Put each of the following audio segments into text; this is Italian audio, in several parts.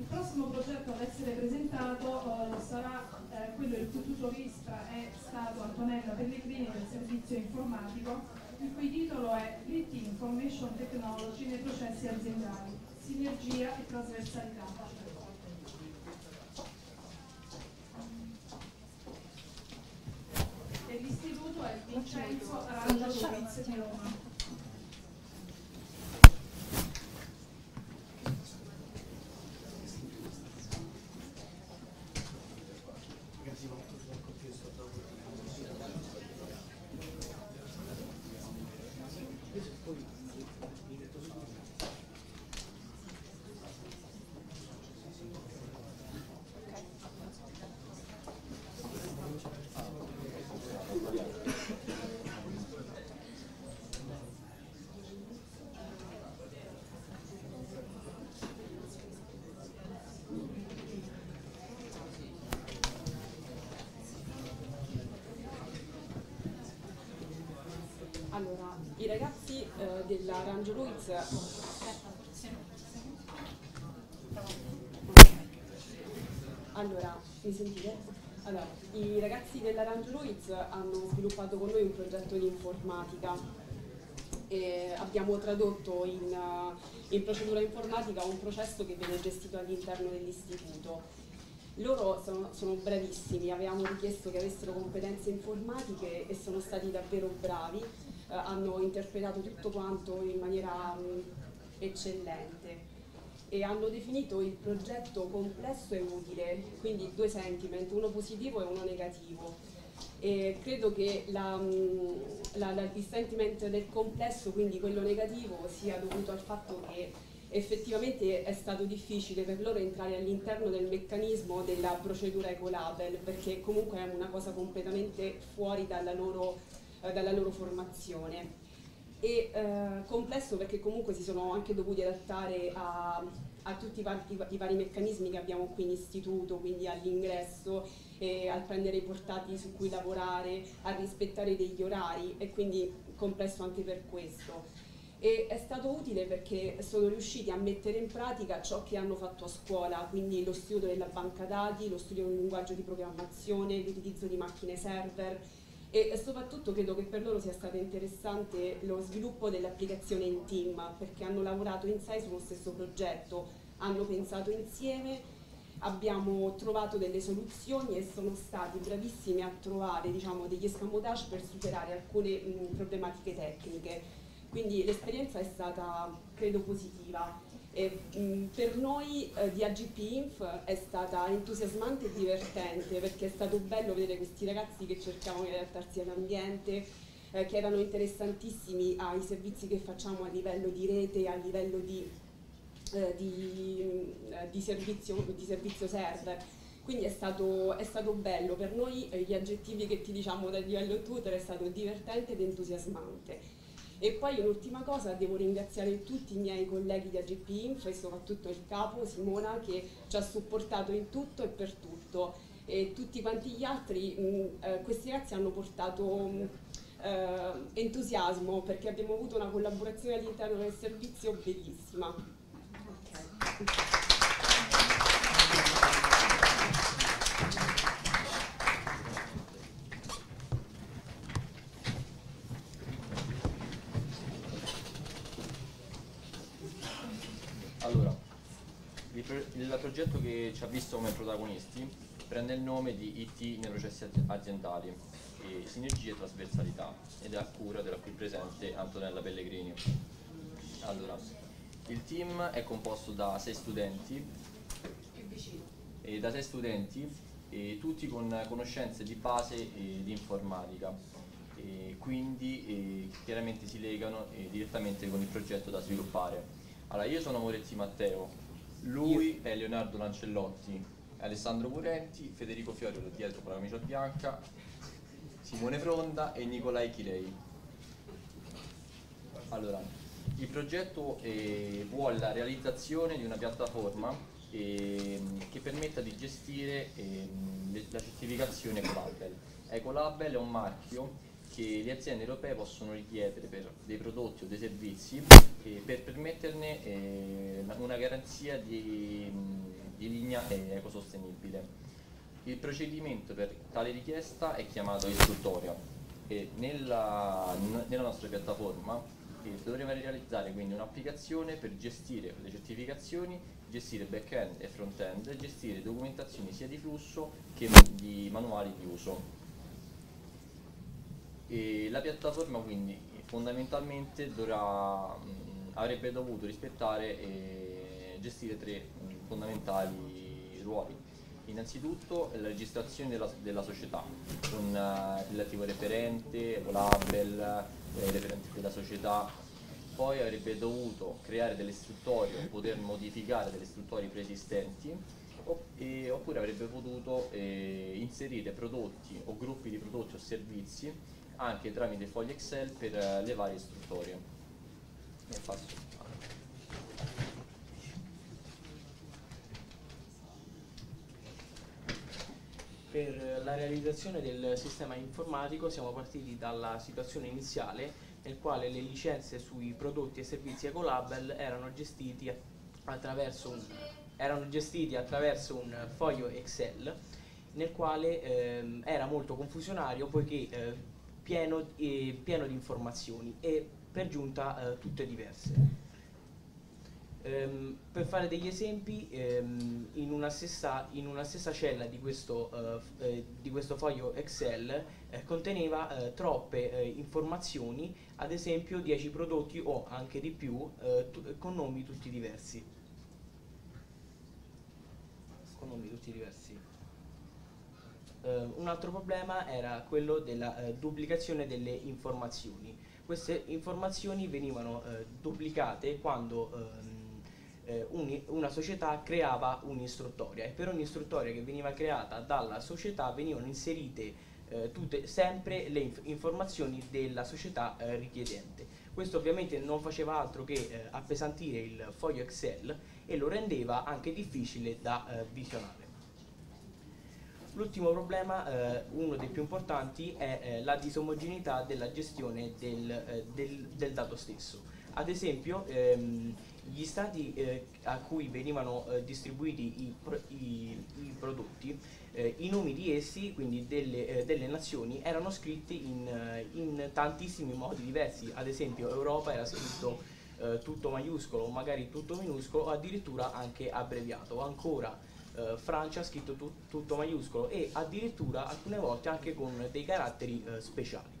Il prossimo progetto ad essere presentato uh, sarà uh, quello del cui tutorista è stato Antonella Pellegrini del servizio informatico, il cui titolo è IT Information Technology nei processi aziendali, sinergia e trasversalità. E l'istituto è Vincenzo Arancio Luiz di Roma. Allora, i ragazzi eh, della Range Ruiz Allora, mi sentite? Allora, i ragazzi della Ruiz hanno sviluppato con noi un progetto di informatica e abbiamo tradotto in, in procedura informatica un processo che viene gestito all'interno dell'istituto. Loro sono, sono, bravissimi, avevamo richiesto che avessero competenze informatiche e sono stati davvero bravi eh, hanno interpretato tutto quanto in maniera mh, eccellente e hanno definito il progetto complesso e utile, quindi due sentiment, uno positivo e uno negativo. E credo che la, la, la, il sentiment del complesso, quindi quello negativo, sia dovuto al fatto che effettivamente è stato difficile per loro entrare all'interno del meccanismo della procedura Ecolabel, perché comunque è una cosa completamente fuori dalla loro eh, dalla loro formazione. E eh, complesso perché comunque si sono anche dovuti adattare a, a tutti i vari, i vari, meccanismi che abbiamo qui in istituto, quindi all'ingresso, eh, al prendere i portati su cui lavorare, a rispettare degli orari e quindi complesso anche per questo. E è stato utile perché sono riusciti a mettere in pratica ciò che hanno fatto a scuola, quindi lo studio della banca dati, lo studio del linguaggio di programmazione, l'utilizzo di macchine server, e soprattutto credo che per loro sia stato interessante lo sviluppo dell'applicazione in team perché hanno lavorato in sei sullo stesso progetto, hanno pensato insieme, abbiamo trovato delle soluzioni e sono stati bravissimi a trovare diciamo, degli escamotage per superare alcune mh, problematiche tecniche. Quindi l'esperienza è stata, credo, positiva. E, mh, per noi eh, di AGP Inf è stata entusiasmante e divertente perché è stato bello vedere questi ragazzi che cercavano di adattarsi all'ambiente, eh, che erano interessantissimi ai servizi che facciamo a livello di rete, a livello di, eh, di, di, servizio, di servizio server. Quindi è stato, è stato bello, per noi eh, gli aggettivi che ti diciamo dal livello tutor è stato divertente ed entusiasmante. E poi un'ultima cosa, devo ringraziare tutti i miei colleghi di AGP Info e soprattutto il capo Simona che ci ha supportato in tutto e per tutto e tutti quanti gli altri, mh, eh, questi ragazzi hanno portato mh, eh, entusiasmo perché abbiamo avuto una collaborazione all'interno del servizio bellissima. Okay. Il progetto che ci ha visto come protagonisti prende il nome di IT nei processi aziendali e sinergia e trasversalità ed è a cura della qui presente Antonella Pellegrini. Allora, il team è composto da sei studenti e da sei studenti e tutti con conoscenze di base di informatica e quindi e chiaramente si legano direttamente con il progetto da sviluppare. Allora, io sono Moretti Matteo, lui è Leonardo Lancellotti, Alessandro Purenti, Federico Fiorio dietro con la camicia bianca, Simone Fronda e Nicolai Chirei. Allora, il progetto eh, vuole la realizzazione di una piattaforma eh, che permetta di gestire eh, la certificazione Ecolabel. Ecolabel è un marchio che le aziende europee possono richiedere per dei prodotti o dei servizi eh, per permetterne eh, una garanzia di, degna e ecosostenibile. Il procedimento per tale richiesta è chiamato istruttoria e nella, nella nostra piattaforma eh, dovremo realizzare quindi un'applicazione per gestire le certificazioni, gestire back-end e front-end, gestire documentazioni sia di flusso che di manuali di uso. E la piattaforma quindi fondamentalmente dovrà, mh, avrebbe dovuto rispettare e gestire tre mh, fondamentali ruoli. Innanzitutto la registrazione della, della società con uh, il relativo referente, label, eh, referente della società, poi avrebbe dovuto creare delle istruttorie, poter modificare delle istruttorie preesistenti oppure avrebbe potuto eh, inserire prodotti o gruppi di prodotti o servizi anche tramite fogli Excel per eh, le varie istruttorie. Per la realizzazione del sistema informatico siamo partiti dalla situazione iniziale nel quale le licenze sui prodotti e servizi Ecolabel erano gestiti attraverso un, erano gestiti attraverso un foglio Excel nel quale ehm, era molto confusionario poiché eh, pieno, eh, pieno di informazioni e per giunta eh, tutte diverse. Um, per fare degli esempi, um, in, una stessa, in, una stessa, cella di questo, uh, eh, di questo foglio Excel eh, conteneva eh, troppe eh, informazioni, ad esempio 10 prodotti o anche di più, eh, con nomi tutti diversi. Con nomi tutti diversi. Uh, un altro problema era quello della uh, duplicazione delle informazioni. Queste informazioni venivano uh, duplicate quando um, un, una società creava un'istruttoria e per ogni istruttoria che veniva creata dalla società venivano inserite tutte, sempre le inf informazioni della società richiedente. Questo ovviamente non faceva altro che appesantire il foglio Excel e lo rendeva anche difficile da visionare. L'ultimo problema, eh, uno dei più importanti, è eh, la disomogeneità della gestione del, eh, del, del dato stesso. Ad esempio, ehm, gli stati eh, a cui venivano eh, distribuiti i, pro, i, i prodotti, eh, i nomi di essi, quindi delle, delle nazioni, erano scritti in, in, tantissimi modi diversi. Ad esempio, Europa era scritto tutto maiuscolo, magari tutto minuscolo, o addirittura anche abbreviato. Ancora, eh, Francia scritto tu, tutto maiuscolo e addirittura alcune volte anche con dei caratteri eh, speciali.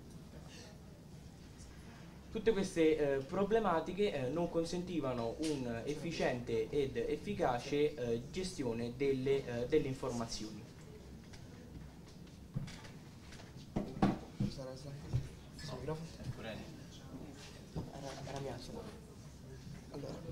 Tutte queste eh, problematiche eh, non consentivano un'efficiente ed efficace eh, gestione delle, eh, delle informazioni. Allora.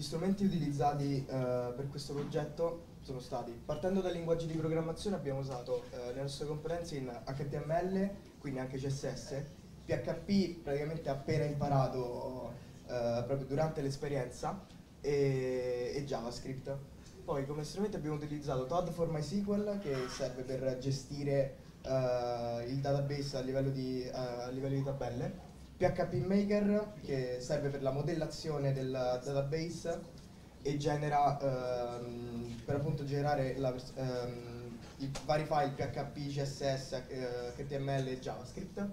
Gli strumenti utilizzati uh, per questo progetto sono stati, partendo dai linguaggi di programmazione abbiamo usato uh, le nostre competenze in HTML, quindi anche CSS, PHP praticamente appena imparato uh, proprio durante l'esperienza e, e, JavaScript. Poi come strumento abbiamo utilizzato Todd for MySQL che serve per gestire il database a livello di, a livello di tabelle PHP Maker che serve per la modellazione del database e genera ehm, per appunto generare la, ehm, i vari file PHP, CSS, eh, HTML e JavaScript.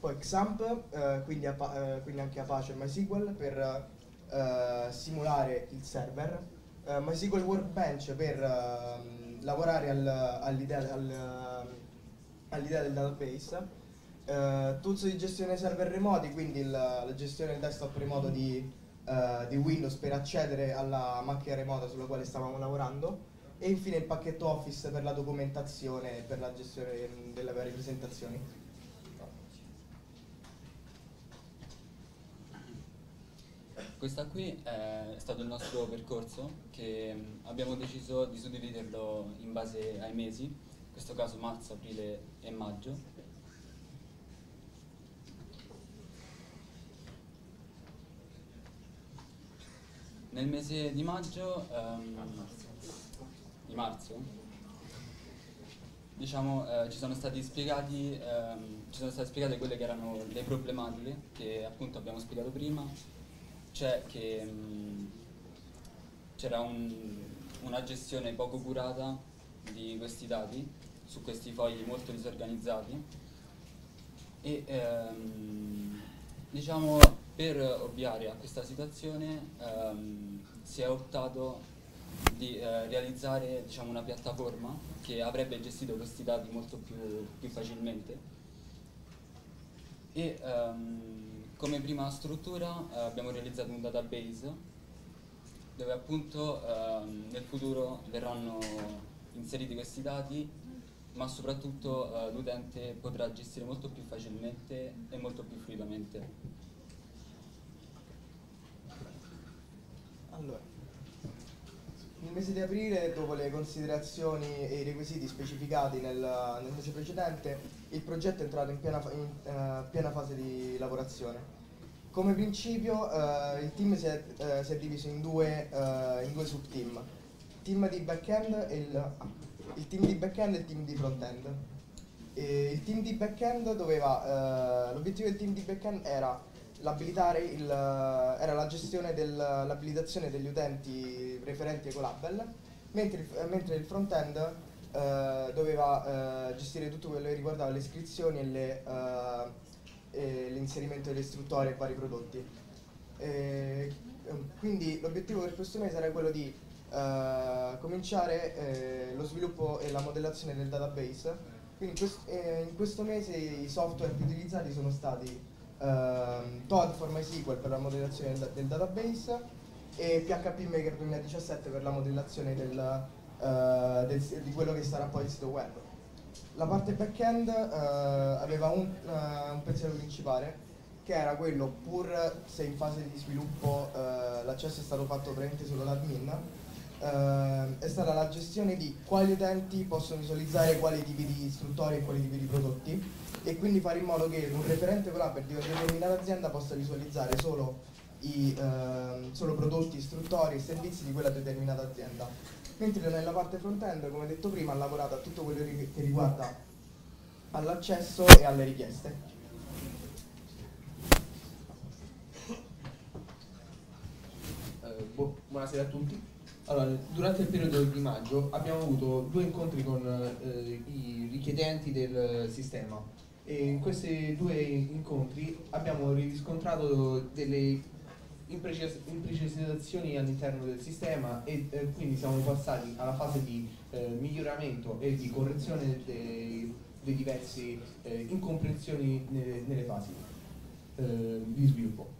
Poi XAMPP, eh, quindi, eh, quindi, anche Apache e MySQL per eh, simulare il server. Eh, MySQL Workbench per ehm, lavorare al, all'idea, al, all'idea del database Uh, tools di gestione server remoti, quindi il, la gestione del desktop remoto di, uh, di, Windows per accedere alla macchina remota sulla quale stavamo lavorando. E infine il pacchetto Office per la documentazione e per la gestione delle varie presentazioni. Questo qui è stato il nostro percorso che abbiamo deciso di suddividerlo in base ai mesi, in questo caso marzo, aprile e maggio Nel mese di maggio, um, di marzo, diciamo, eh, ci, sono spiegati, ehm, ci sono state spiegate quelle che erano le problematiche che appunto abbiamo spiegato prima, cioè che, um, c'era un, una gestione poco curata di questi dati su questi fogli molto disorganizzati. E ehm, diciamo per ovviare a questa situazione ehm, si è optato di eh, realizzare diciamo, una piattaforma che avrebbe gestito questi dati molto più, più facilmente e ehm, come prima struttura eh, abbiamo realizzato un database dove appunto ehm, nel futuro verranno inseriti questi dati ma soprattutto eh, l'utente potrà gestire molto più facilmente e molto più fluidamente. Allora, nel mese di aprile, dopo le considerazioni e i requisiti specificati nel, nel mese precedente, il progetto è entrato in piena, in, uh, piena fase di lavorazione. Come principio uh, il team si è, uh, si è, diviso in due, in due sub-team, team di back-end e il, il, team di back-end e il team di front-end. il team di back-end doveva, l'obiettivo del team di back-end era l'abilitare il, era la gestione dell'abilitazione degli utenti referenti Ecolabel, mentre, mentre il front-end eh, doveva eh, gestire tutto quello che riguardava le iscrizioni e, le, eh, e l'inserimento delle istruttorie e vari prodotti. E, quindi l'obiettivo per questo mese era quello di eh, cominciare eh, lo sviluppo e la modellazione del database. Quindi in, quest eh, in questo mese i software più utilizzati sono stati uh, Toad for MySQL per la modellazione del, del, database e PHP Maker 2017 per la modellazione del, uh, del, di quello che sarà poi il sito web. La parte back-end uh, aveva un, eh, un, pensiero principale che era quello, pur se in fase di sviluppo l'accesso è stato fatto praticamente solo l'admin, è stata la gestione di quali utenti possono visualizzare quali tipi di istruttori e quali tipi di prodotti e quindi fare in modo che un referente collab di una determinata azienda possa visualizzare solo, i, eh, solo prodotti, istruttori e servizi di quella determinata azienda. Mentre nella parte front-end, come detto prima, ha lavorato a tutto quello che riguarda all'accesso e alle richieste. Eh, buonasera a tutti. Allora, durante il periodo di maggio abbiamo avuto due incontri con eh, i richiedenti del sistema e in questi due incontri abbiamo riscontrato delle imprecis- imprecisizzazioni all'interno del sistema e eh, quindi siamo passati alla fase di eh, miglioramento e di correzione dei, dei diversi eh, incomprensioni nelle, nelle fasi eh, di sviluppo.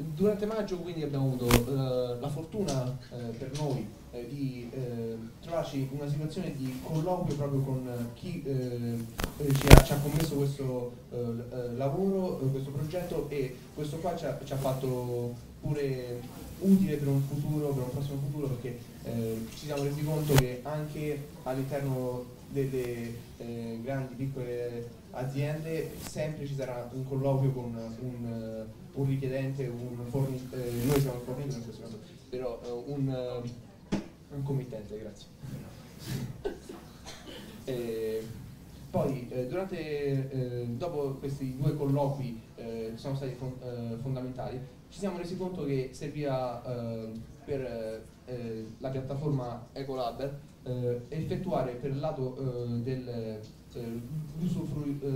Durante maggio quindi abbiamo avuto eh, la fortuna eh, per noi eh, di eh, trovarci in una situazione di colloquio proprio con chi eh, eh, ci ha, ci, ha, commesso questo lavoro, questo progetto e questo qua ci ha, ci ha, fatto pure utile per un futuro, per un prossimo futuro perché ci siamo resi conto che anche all'interno delle grandi, piccole aziende sempre ci sarà un colloquio con un un richiedente, un fornitore, eh, noi siamo forniti in questo caso, però uh, un, uh, un, committente, grazie. e, poi, eh, durante, eh, dopo questi due colloqui che sono stati fon fondamentali, ci siamo resi conto che serviva per la piattaforma Ecolab effettuare per il lato dell'usufruito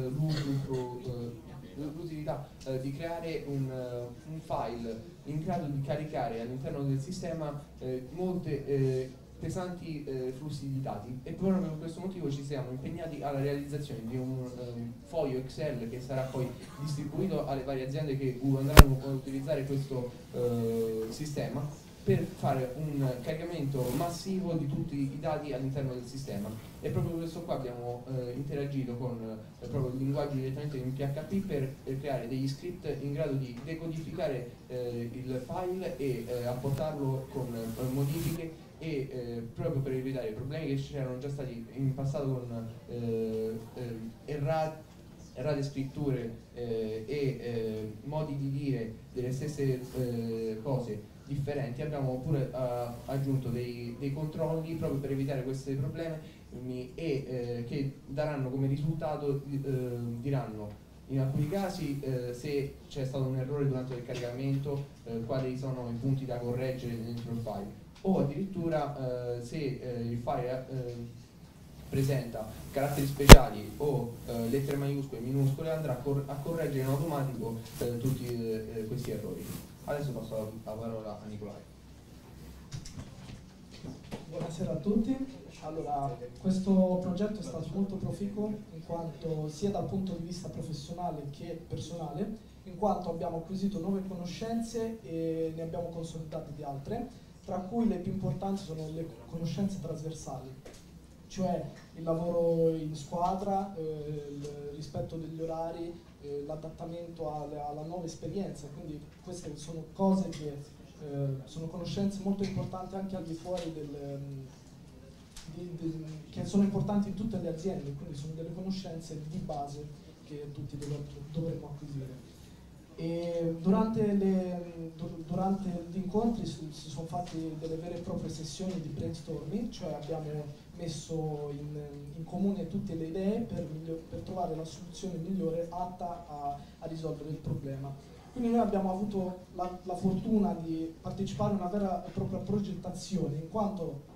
l'utilità eh, di creare un, uh, un, file in grado di caricare all'interno del sistema eh, molte eh, pesanti eh, flussi di dati. E proprio per questo motivo ci siamo impegnati alla realizzazione di un um, foglio Excel che sarà poi distribuito alle varie aziende che andranno a utilizzare questo uh, sistema per fare un caricamento massivo di tutti i dati all'interno del sistema. E proprio questo qua abbiamo eh, interagito con eh, proprio il linguaggio direttamente in PHP per eh, creare degli script in grado di decodificare eh, il file e eh, apportarlo con eh, modifiche e proprio per evitare i problemi che c'erano già stati in passato con errati errate scritture eh, e eh, modi di dire delle stesse eh, cose differenti, abbiamo pure uh, aggiunto dei, dei, controlli proprio per evitare questi problemi e eh, che daranno come risultato, eh, diranno in alcuni casi eh, se c'è stato un errore durante il caricamento, eh, quali sono i punti da correggere dentro il file o addirittura eh, se il file presenta caratteri speciali o eh, lettere maiuscole e minuscole andrà a, cor- a correggere in automatico eh, tutti eh, questi errori. Adesso passo la, la parola a Nicolai. Buonasera a tutti. Allora, questo progetto è stato molto proficuo in quanto sia dal punto di vista professionale che personale, in quanto abbiamo acquisito nuove conoscenze e ne abbiamo consolidate di altre, tra cui le più importanti sono le conoscenze trasversali, cioè il lavoro in squadra, eh, il rispetto degli orari, eh, l'adattamento alla, alla nuova esperienza, quindi queste sono cose che eh, sono conoscenze molto importanti anche al di fuori del, di, di, che sono importanti in tutte le aziende, quindi sono delle conoscenze di base che tutti dovremmo acquisire. E durante, le, durante gli incontri si, sono fatte delle vere e proprie sessioni di brainstorming, cioè abbiamo messo in, in comune tutte le idee per, per, trovare la soluzione migliore atta a, a, risolvere il problema. Quindi noi abbiamo avuto la, la fortuna di partecipare a una vera e propria progettazione, in quanto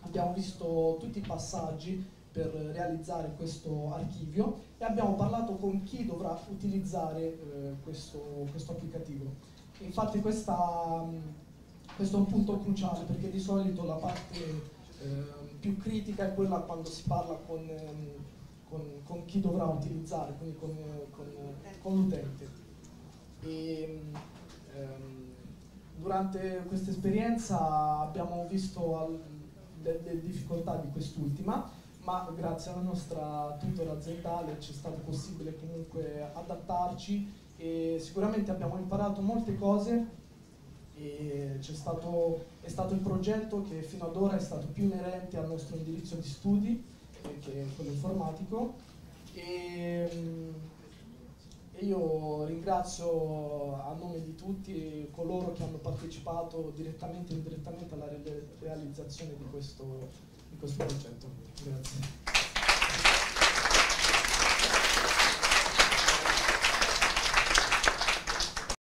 abbiamo visto tutti i passaggi per realizzare questo archivio e abbiamo parlato con chi dovrà utilizzare eh, questo, questo, applicativo. Infatti questa, questo è un punto cruciale perché di solito la parte eh, più critica è quella quando si parla con, ehm, con, con chi dovrà utilizzare, quindi con, con l'utente. Ehm, durante questa esperienza abbiamo visto delle difficoltà di quest'ultima, ma grazie alla nostra tutor aziendale ci è stato possibile comunque adattarci e sicuramente abbiamo imparato molte cose stato, è stato il progetto che fino ad ora è stato più inerente al nostro indirizzo di studi, eh, che è quello informatico. E, e io ringrazio a nome di tutti coloro che hanno partecipato direttamente e indirettamente alla realizzazione di questo, di questo progetto. Grazie.